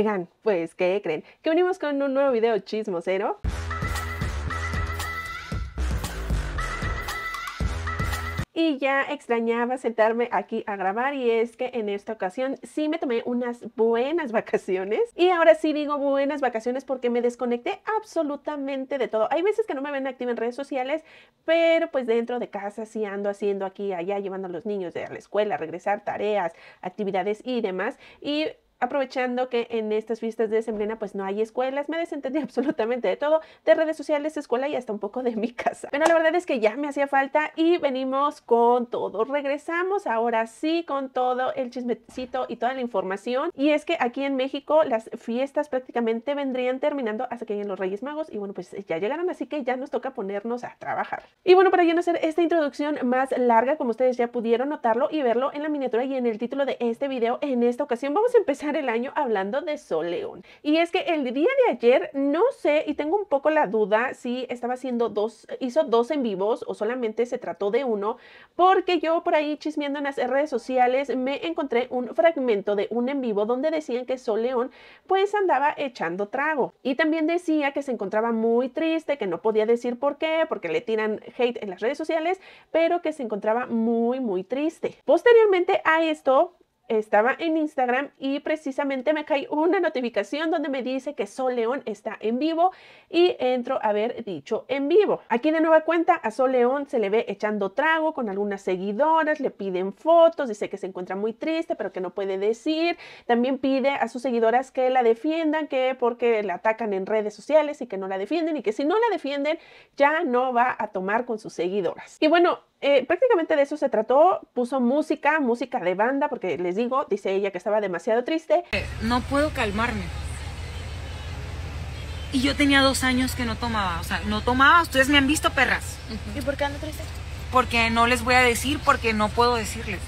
Oigan, pues, ¿qué creen? Que venimos con un nuevo video chismosero. y ya extrañaba sentarme aquí a grabar y es que en esta ocasión sí me tomé unas buenas vacaciones y ahora sí digo buenas vacaciones porque me desconecté absolutamente de todo. Hay veces que no me ven activa en redes sociales, pero pues dentro de casa sí ando haciendo aquí allá, llevando a los niños a la escuela, regresar tareas, actividades y demás. Y aprovechando que en estas fiestas de sembrina pues no hay escuelas, me desentendí absolutamente de todo, de redes sociales, escuela y hasta un poco de mi casa. Pero la verdad es que ya me hacía falta y venimos con todo. Regresamos ahora sí con todo el chismecito y toda la información. Y es que aquí en México las fiestas prácticamente vendrían terminando hasta que lleguen los Reyes Magos y bueno pues ya llegaron así que ya nos toca ponernos a trabajar. Y bueno para ya no hacer esta introducción más larga como ustedes ya pudieron notarlo y verlo en la miniatura y en el título de este video en esta ocasión vamos a empezar el año hablando de Sol León. Y es que el día de ayer, no sé, y tengo un poco la duda si estaba haciendo dos, hizo dos en vivos o solamente se trató de uno, porque yo por ahí chismeando en las redes sociales me encontré un fragmento de un en vivo donde decían que Sol León pues andaba echando trago. Y también decía que se encontraba muy triste, que no podía decir por qué, porque le tiran hate en las redes sociales, pero que se encontraba muy, muy triste. Posteriormente a esto, estaba en Instagram y precisamente me cae una notificación donde me dice que Sol León está en vivo y entro a ver dicho en vivo. Aquí de nueva cuenta a Sol León se le ve echando trago con algunas seguidoras, le piden fotos, dice que se encuentra muy triste pero que no puede decir. También pide a sus seguidoras que la defiendan, que porque la atacan en redes sociales y que no la defienden y que si no la defienden ya no va a tomar con sus seguidoras. Y bueno, eh, prácticamente de eso se trató. Puso música, música de banda, porque les digo, dice ella que estaba demasiado triste. No puedo calmarme. Y yo tenía dos años que no tomaba, o sea, no tomaba. Ustedes me han visto, perras. ¿Y por qué ando triste? Porque no les voy a decir, porque no puedo decirles.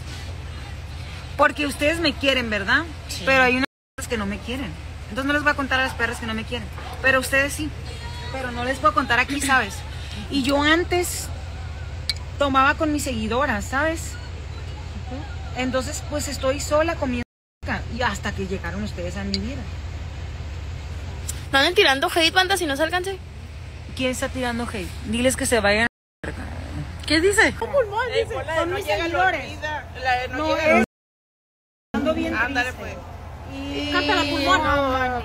Porque ustedes me quieren, ¿verdad? Pero hay unas perras que no me quieren. Entonces no les voy a contar a las perras que no me quieren. Pero ustedes sí. Pero no les puedo contar aquí, ¿sabes? Y yo antes tomaba con mis seguidoras, ¿sabes? Entonces, pues estoy sola comiendo y hasta que llegaron ustedes a mi vida. ¿No andan tirando hate, banda, si no se alcance? ¿Quién está tirando hate? Diles que se vayan a... ¿Qué dice? ¿Cómo no? Dice, son no mis seguidores. La no, No, llega es... Ando bien Ándale triste. pues. Y... Canta la pulmona.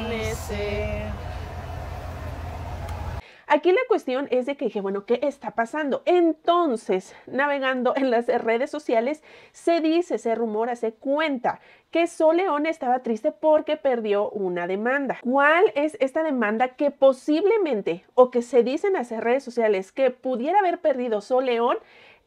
Aquí la cuestión es de que dije, bueno, ¿qué está pasando? Entonces, navegando en las redes sociales, se dice, se rumora, se cuenta que Sol León estaba triste porque perdió una demanda. ¿Cuál es esta demanda que posiblemente, o que se dice en las redes sociales, que pudiera haber perdido Sol León?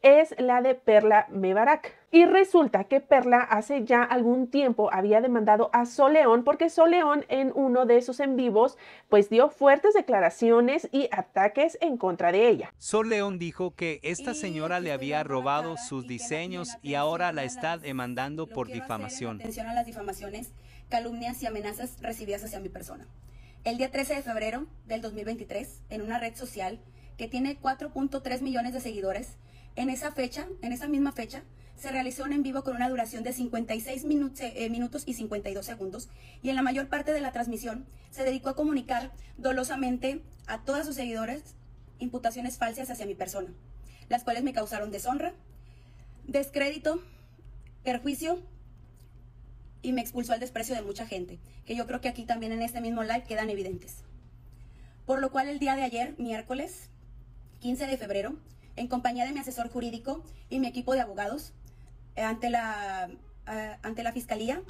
es la de Perla Mebarak. Y resulta que Perla hace ya algún tiempo había demandado a Soleón porque Soleón en uno de sus en vivos pues dio fuertes declaraciones y ataques en contra de ella. Sol León dijo que esta señora le había robado sus diseños y ahora la está demandando por difamación. Atención a las difamaciones, calumnias y amenazas recibidas hacia mi persona. El día 13 de febrero del 2023, en una red social que tiene 4.3 millones de seguidores, en esa fecha, en esa misma fecha, se realizó un en vivo con una duración de 56 minutos, eh, minutos y 52 segundos y en la mayor parte de la transmisión se dedicó a comunicar dolosamente a todos sus seguidores imputaciones falsas hacia mi persona, las cuales me causaron deshonra, descrédito, perjuicio y me expulsó al desprecio de mucha gente, que yo creo que aquí también en este mismo live quedan evidentes. Por lo cual el día de ayer, miércoles 15 de febrero, en compañía de mi asesor jurídico y mi equipo de abogados, ante, la, eh, ante la Fiscalía,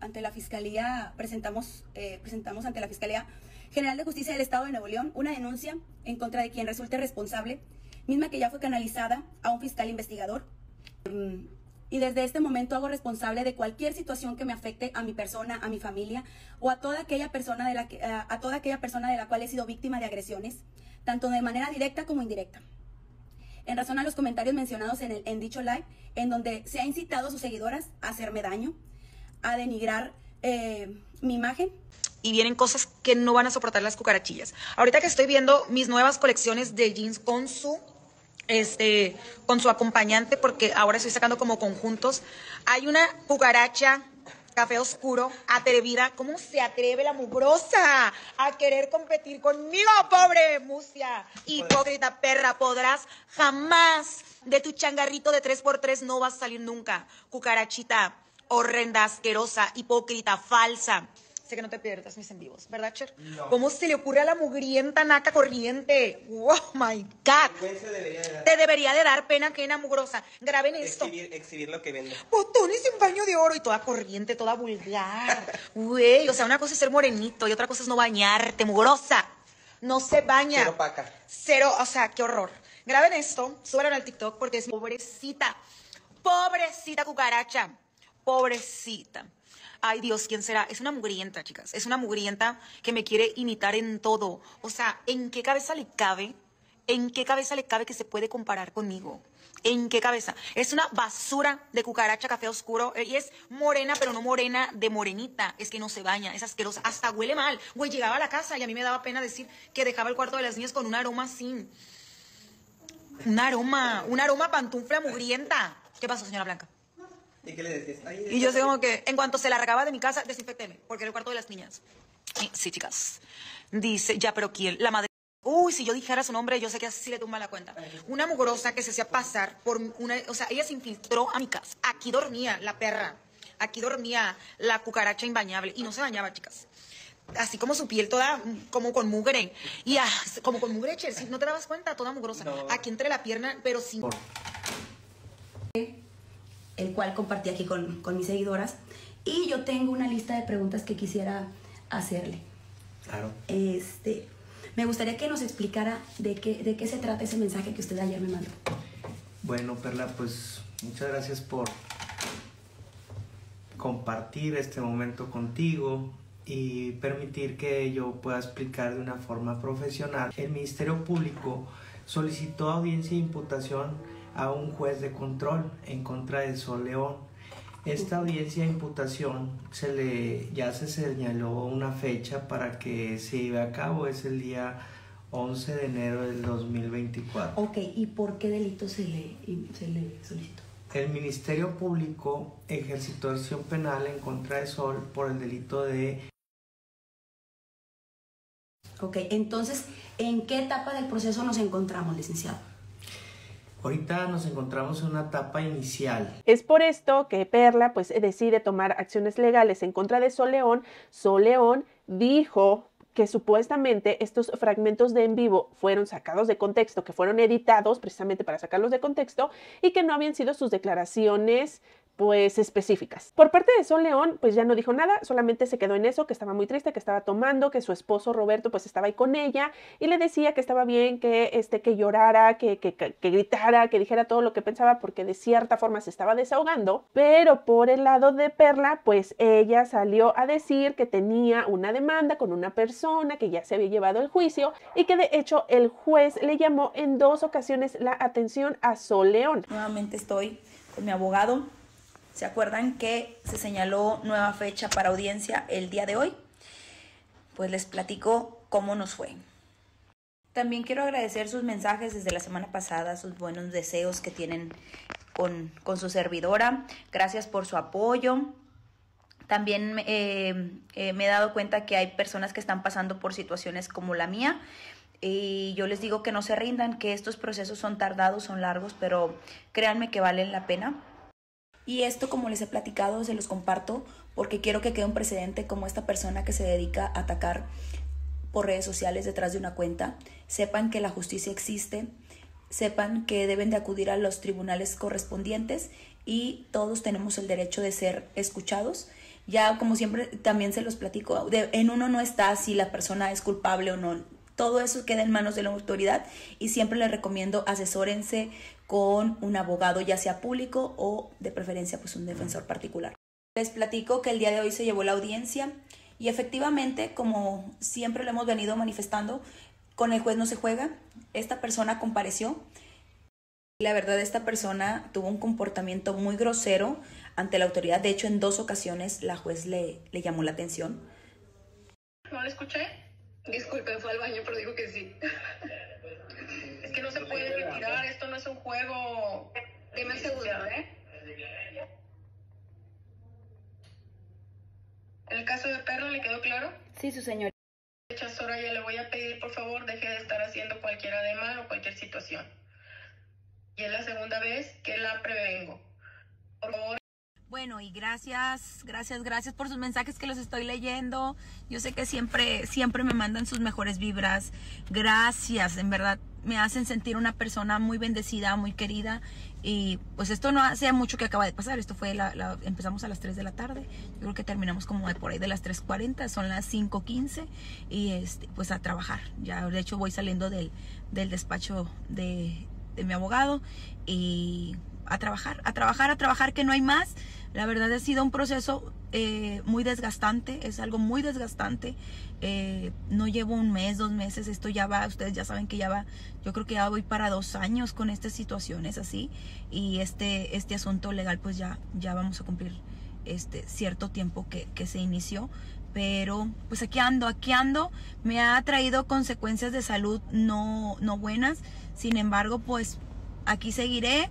ante la Fiscalía presentamos, eh, presentamos ante la Fiscalía General de Justicia del Estado de Nuevo León una denuncia en contra de quien resulte responsable, misma que ya fue canalizada a un fiscal investigador. Mm, Y desde este momento hago responsable de cualquier situación que me afecte a mi persona, a mi familia o a toda aquella persona de la, a toda aquella persona de la cual he sido víctima de agresiones, tanto de manera directa como indirecta en razón a los comentarios mencionados en, el, en dicho live, en donde se ha incitado a sus seguidoras a hacerme daño, a denigrar eh, mi imagen. y vienen cosas que no van a soportar las cucarachillas. Ahorita que estoy viendo mis nuevas colecciones de jeans con su este con su acompañante porque ahora estoy sacando como conjuntos, hay una cucaracha café oscuro, atrevida. ¿Cómo se atreve la mugrosa a querer competir conmigo, pobre Mucia? Hipócrita perra, podrás jamás de tu changarrito de 3x3 no vas a salir nunca. Cucarachita, horrenda, asquerosa, hipócrita, falsa. Sé que no te pierdas mis en vivos, ¿verdad, Cher? ¿Cómo se le ocurre a la mugrienta naca corriente? ¡Oh, my God! Te debería de dar pena que una mugrosa. Graben esto. Exhibir, exhibir lo que vende. Botones en baño de oro y toda corriente, toda vulgar. Güey, o sea, una cosa es ser morenito y otra cosa es no bañarte, mugrosa. No se baña. Cero paca. Cero, o sea, qué horror. Graben esto, súbanlo al TikTok porque es pobrecita. Pobrecita cucaracha. Pobrecita. Ay, Dios, ¿quién será? Es una mugrienta, chicas. Es una mugrienta que me quiere imitar en todo. O sea, ¿en qué cabeza le cabe? ¿En qué cabeza le cabe que se puede comparar conmigo? ¿En qué cabeza? Es una basura de cucaracha café oscuro eh, y es morena, pero no morena de morenita. Es que no se baña, es asquerosa, hasta huele mal. Güey, llegaba a la casa y a mí me daba pena decir que dejaba el cuarto de las niñas con un aroma así. Un aroma, un aroma pantufla mugrienta. ¿Qué pasó, señora Blanca? ¿Y qué le decías? Ay, Y yo sé como que, en cuanto se largaba de mi casa, desinfectéme, porque era el cuarto de las niñas. Sí, chicas. Dice, ya, pero ¿quién? La madre. Uy, si yo dijera su nombre, yo sé que así le tumba la cuenta. Una mugrosa que se hacía pasar por una. O sea, ella se infiltró a mi casa. Aquí dormía la perra. Aquí dormía la cucaracha imbañable. Y no se bañaba, chicas. Así como su piel toda como con mugre. Y ah, como con mugre, Chelsea. ¿No te dabas cuenta? Toda mugrosa. Aquí entre la pierna, pero sin. El cual compartí aquí con, con mis seguidoras. Y yo tengo una lista de preguntas que quisiera hacerle. Claro. Este, me gustaría que nos explicara de qué, de qué se trata ese mensaje que usted ayer me mandó. Bueno, Perla, pues muchas gracias por compartir este momento contigo y permitir que yo pueda explicar de una forma profesional. El Ministerio Público solicitó audiencia de imputación a un juez de control en contra de Sol León. Esta audiencia de imputación se le ya se señaló una fecha para que se lleve a cabo, es el día 11 de enero del 2024. Ok, ¿y por qué delito se le, se le solicitó? El Ministerio Público ejercitó acción penal en contra de Sol por el delito de Ok, entonces, ¿en qué etapa del proceso nos encontramos, licenciado? Ahorita nos encontramos en una etapa inicial. Es por esto que Perla pues decide tomar acciones legales en contra de Sol León. Sol León dijo que supuestamente estos fragmentos de en vivo fueron sacados de contexto, que fueron editados precisamente para sacarlos de contexto y que no habían sido sus declaraciones pues específicas. Por parte de Sol León, pues ya no dijo nada, solamente se quedó en eso, que estaba muy triste, que estaba tomando, que su esposo Roberto pues estaba ahí con ella y le decía que estaba bien, que este que llorara, que, que, que, que gritara, que dijera todo lo que pensaba porque de cierta forma se estaba desahogando, pero por el lado de Perla, pues ella salió a decir que tenía una demanda con una persona que ya se había llevado el juicio y que de hecho el juez le llamó en dos ocasiones la atención a Sol León. Nuevamente estoy con mi abogado. ¿Se acuerdan que se señaló nueva fecha para audiencia el día de hoy? Pues les platico cómo nos fue. También quiero agradecer sus mensajes desde la semana pasada, sus buenos deseos que tienen con, con su servidora. Gracias por su apoyo. También eh, eh, me he dado cuenta que hay personas que están pasando por situaciones como la mía. Y yo les digo que no se rindan, que estos procesos son tardados, son largos, pero créanme que valen la pena. Y esto, como les he platicado, se los comparto porque quiero que quede un precedente como esta persona que se dedica a atacar por redes sociales detrás de una cuenta. Sepan que la justicia existe, sepan que deben de acudir a los tribunales correspondientes y todos tenemos el derecho de ser escuchados. Ya como siempre también se los platico, en uno no está si la persona es culpable o no. Todo eso queda en manos de la autoridad y siempre les recomiendo asesórense con un abogado, ya sea público o de preferencia pues un defensor particular. Les platico que el día de hoy se llevó la audiencia y efectivamente, como siempre lo hemos venido manifestando, con el juez no se juega. Esta persona compareció. La verdad, esta persona tuvo un comportamiento muy grosero ante la autoridad. De hecho, en dos ocasiones la juez le, le llamó la atención. ¿No lo escuché? Disculpe, fue al baño, pero digo que sí. No se puede retirar, esto no es un juego. Deme el celular, ¿eh? caso de Perla, ¿le quedó claro? Sí, su señor. Soraya, le voy a pedir, por favor, deje de estar haciendo cualquier ademán o cualquier situación. Y es la segunda vez que la prevengo. Por favor. Bueno, y gracias, gracias, gracias por sus mensajes que los estoy leyendo. Yo sé que siempre, siempre me mandan sus mejores vibras. Gracias, en verdad, me hacen sentir una persona muy bendecida, muy querida. Y pues esto no hace mucho que acaba de pasar. Esto fue, la, la- empezamos a las 3 de la tarde. Yo creo que terminamos como de por ahí de las 3.40. Son las 5.15. Y este, pues a trabajar. Ya, de hecho, voy saliendo del, del despacho de, de mi abogado. Y a trabajar, a trabajar, a trabajar, que no hay más. La verdad ha sido un proceso eh, muy desgastante, es algo muy desgastante. Eh, no llevo un mes, dos meses, esto ya va, ustedes ya saben que ya va, yo creo que ya voy para dos años con estas situaciones así. Y este, este asunto legal pues ya, ya vamos a cumplir este cierto tiempo que, que se inició. Pero pues aquí ando, aquí ando, me ha traído consecuencias de salud no, no buenas. Sin embargo, pues aquí seguiré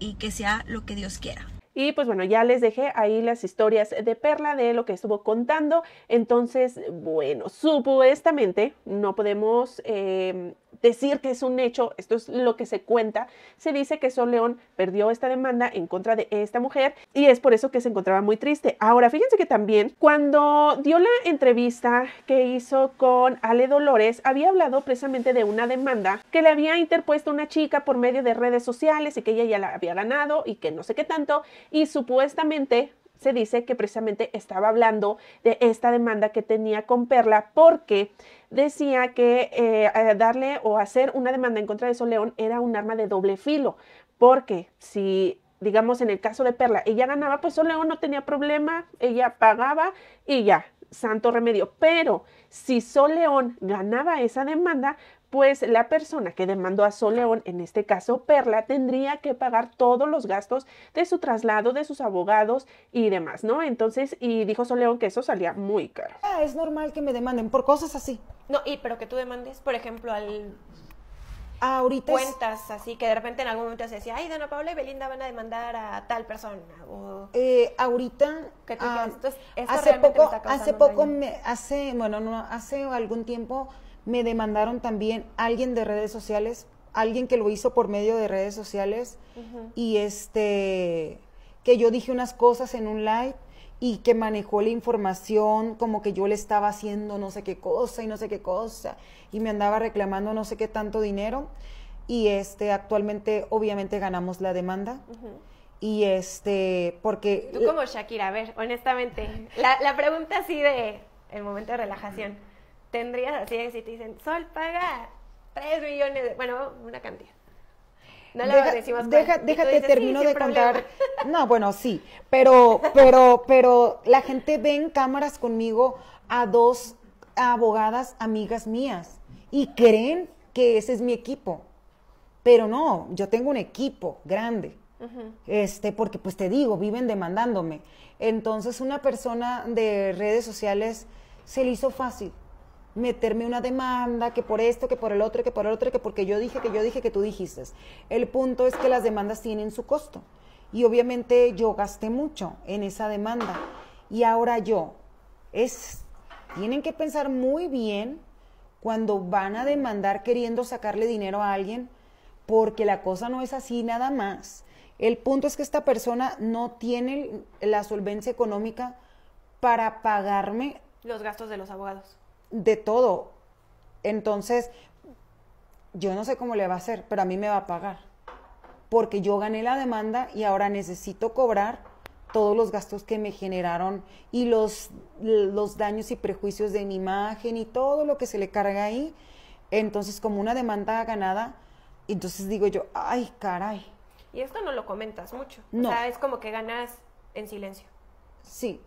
y que sea lo que Dios quiera. Y pues bueno, ya les dejé ahí las historias de Perla de lo que estuvo contando. Entonces, bueno, supuestamente no podemos eh, decir que es un hecho, esto es lo que se cuenta. Se dice que Sol León perdió esta demanda en contra de esta mujer y es por eso que se encontraba muy triste. Ahora, fíjense que también cuando dio la entrevista que hizo con Ale Dolores, había hablado precisamente de una demanda que le había interpuesto una chica por medio de redes sociales y que ella ya la había ganado y que no sé qué tanto. Y supuestamente se dice que precisamente estaba hablando de esta demanda que tenía con Perla porque decía que eh, darle o hacer una demanda en contra de Sol León era un arma de doble filo, porque si digamos en el caso de Perla ella ganaba, pues Sol León no tenía problema, ella pagaba y ya, santo remedio, pero si Sol León ganaba esa demanda, pues la persona que demandó a Sol León, en este caso Perla, tendría que pagar todos los gastos de su traslado, de sus abogados y demás, ¿no? Entonces, y dijo Sol León que eso salía muy caro. Ah, es normal que me demanden por cosas así. No, y pero que tú demandes, por ejemplo, al Ahorita es- cuentas así que de repente en algún momento se decía, ay, Dana Paula y Belinda van a demandar a tal persona. O Eh, ahorita que tú ah, digas, "Esto- esto hace poco hace poco daño". me hace bueno no hace algún tiempo me demandaron también alguien de redes sociales alguien que lo hizo por medio de redes sociales y este que yo dije unas cosas en un live y que manejó la información como que yo le estaba haciendo no sé qué cosa y no sé qué cosa y me andaba reclamando no sé qué tanto dinero y este actualmente obviamente ganamos la demanda. Y este porque Tú como Shakira, a ver, honestamente, la, la pregunta así de el momento de relajación, ¿tendrías así si te dicen, Sol paga 3 millones, de, bueno, una cantidad? No le Deja- decimos deja- déjate, dices, "Sí, termino de problema". contar. No, bueno, sí, pero, pero, pero la gente ve en cámaras conmigo a dos abogadas amigas mías y creen que ese es mi equipo. Pero no, yo tengo un equipo grande. Este, porque pues te digo, viven demandándome. Entonces una persona de redes sociales se le hizo fácil meterme una demanda, que por esto, que por el otro, que por el otro, que porque yo dije, que yo dije, que tú dijiste. El punto es que las demandas tienen su costo. Y obviamente yo gasté mucho en esa demanda. Y ahora yo, es, tienen que pensar muy bien cuando van a demandar queriendo sacarle dinero a alguien, porque la cosa no es así nada más. El punto es que esta persona no tiene la solvencia económica para pagarme Los gastos de los abogados. De todo. Entonces, yo no sé cómo le va a hacer, pero a mí me va a pagar. Porque yo gané la demanda y ahora necesito cobrar todos los gastos que me generaron y los, los daños y prejuicios de mi imagen y todo lo que se le carga ahí. Entonces, como una demanda ganada, entonces digo yo, ay, caray. Y esto no lo comentas mucho. No. O sea, es como que ganas en silencio. Sí.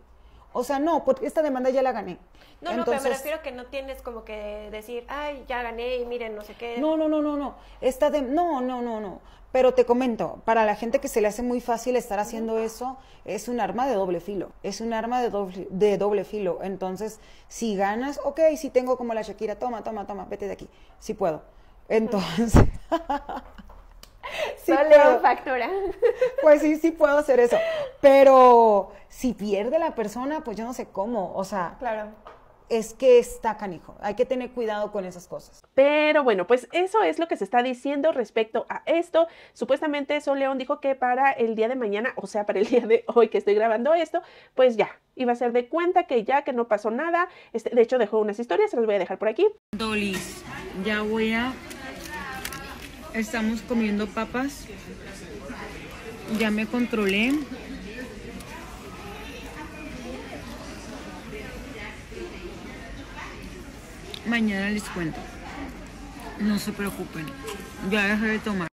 O sea, no, porque esta demanda ya la gané. No, no, pero me refiero que no tienes como que decir, ay, ya gané y miren, no sé qué. No, no, no, no, no. Esta de, no, no, no, no. Pero te comento, para la gente que se le hace muy fácil estar haciendo eso, es un arma de doble filo. Es un arma de doble, de doble filo. Entonces, si ganas, ok, si tengo como la Shakira, toma, toma, toma, vete de aquí. Si puedo. Entonces, Sí Solo puedo. factura. Pues sí, sí puedo hacer eso. Pero si pierde la persona, pues yo no sé cómo. O sea, Claro. es que está canijo. Hay que tener cuidado con esas cosas. Pero bueno, pues eso es lo que se está diciendo respecto a esto. Supuestamente Sol León dijo que para el día de mañana, o sea, para el día de hoy que estoy grabando esto, pues ya, iba a ser de cuenta que ya, que no pasó nada. Este, de hecho, dejó unas historias, se las voy a dejar por aquí. Dolis, ya voy a... Estamos comiendo papas. Ya me controlé. Mañana les cuento. No se preocupen. Ya dejé de tomar.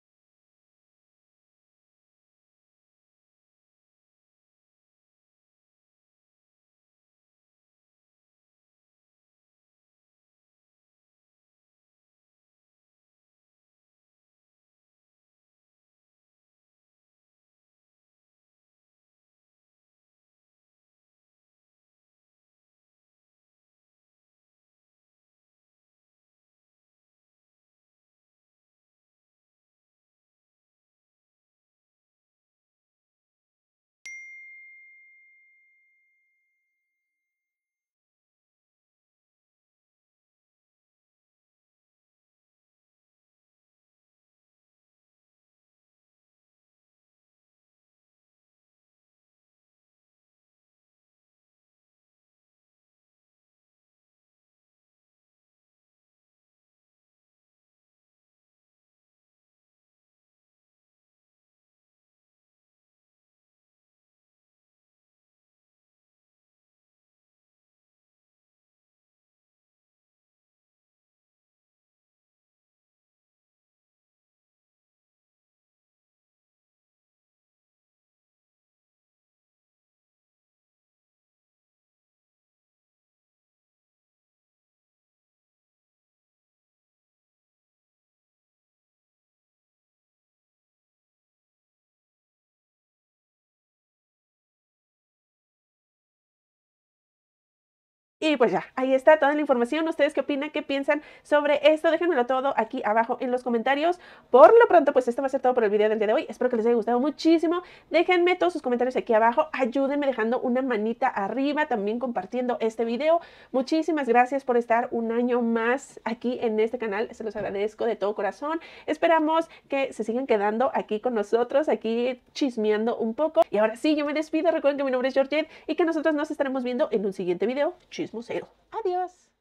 Y pues ya, ahí está toda la información. ¿Ustedes qué opinan? ¿Qué piensan sobre esto? Déjenmelo todo aquí abajo en los comentarios. Por lo pronto, pues esto va a ser todo por el video del día de hoy. Espero que les haya gustado muchísimo. Déjenme todos sus comentarios aquí abajo. Ayúdenme dejando una manita arriba, también compartiendo este video. Muchísimas gracias por estar un año más aquí en este canal. Se los agradezco de todo corazón. Esperamos que se sigan quedando aquí con nosotros, aquí chismeando un poco. Y ahora sí, yo me despido. Recuerden que mi nombre es Georgette y que nosotros nos estaremos viendo en un siguiente video. Chismosero. Adiós.